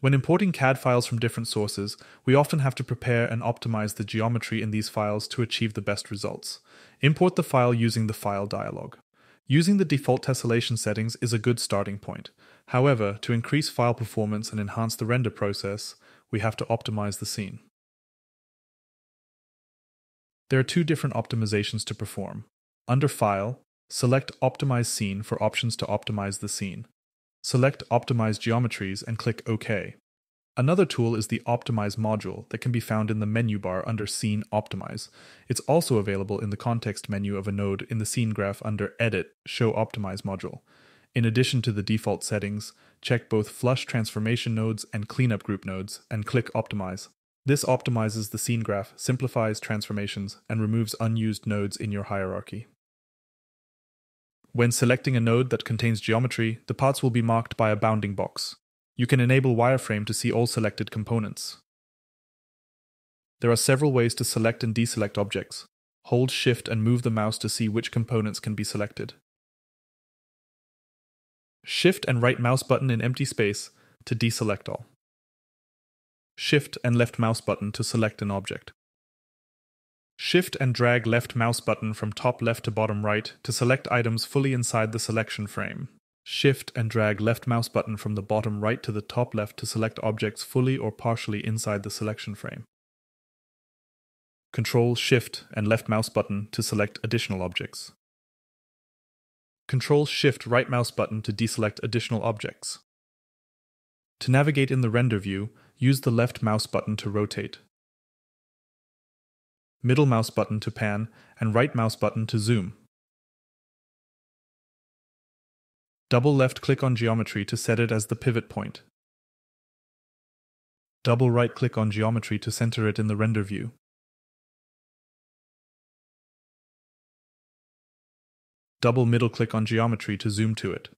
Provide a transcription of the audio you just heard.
When importing CAD files from different sources, we often have to prepare and optimize the geometry in these files to achieve the best results. Import the file using the file dialog. Using the default tessellation settings is a good starting point. However, to increase file performance and enhance the render process, we have to optimize the scene. There are two different optimizations to perform. Under File, select Optimize Scene for options to optimize the scene. Select Optimize Geometries and click OK. Another tool is the Optimize module that can be found in the menu bar under Scene Optimize. It's also available in the context menu of a node in the scene graph under Edit Show Optimize module. In addition to the default settings, check both flush transformation nodes and cleanup group nodes and click Optimize. This optimizes the scene graph, simplifies transformations, and removes unused nodes in your hierarchy. When selecting a node that contains geometry, the parts will be marked by a bounding box. You can enable wireframe to see all selected components. There are several ways to select and deselect objects. Hold Shift and move the mouse to see which components can be selected. Shift and right mouse button in empty space to deselect all. Shift and left mouse button to select an object. Shift and drag left mouse button from top left to bottom right to select items fully inside the selection frame. Shift and drag left mouse button from the bottom right to the top left to select objects fully or partially inside the selection frame. Control Shift and left mouse button to select additional objects. Control Shift right mouse button to deselect additional objects. To navigate in the render view, use the left mouse button to rotate, middle mouse button to pan, and right mouse button to zoom. Double left click on geometry to set it as the pivot point. Double right click on geometry to center it in the render view. Double middle click on geometry to zoom to it.